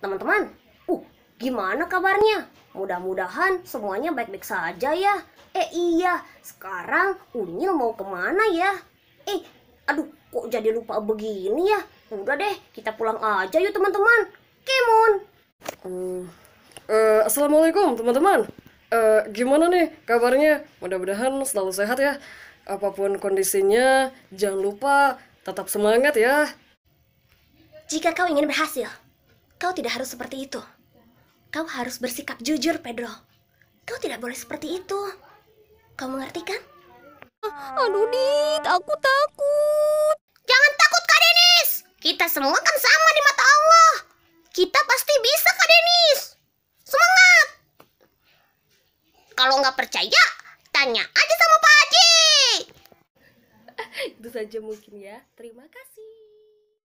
Teman-teman, uh, gimana kabarnya? Mudah-mudahan semuanya baik-baik saja ya. Eh iya, sekarang Unyil mau ke mana ya? Eh, aduh, kok jadi lupa begini ya? Udah deh, kita pulang aja yuk teman-teman. Kemon. Hmm, eh, Assalamualaikum teman-teman. Eh, gimana nih kabarnya? Mudah-mudahan selalu sehat ya. Apa pun kondisinya, jangan lupa tetap semangat ya. Jika kau ingin berhasil, kau tidak harus seperti itu. Kau harus bersikap jujur, Pedro. Kau tidak boleh seperti itu. Kau mengerti kan? Aduh, Dit, aku takut. Jangan takut, Kak Denis. Kita semua kan sama di mata Allah. Kita pasti bisa, Kak Denis. Semangat. Kalau nggak percaya, tanya aja sama Pak Haji. Itu saja mungkin ya. Terima kasih.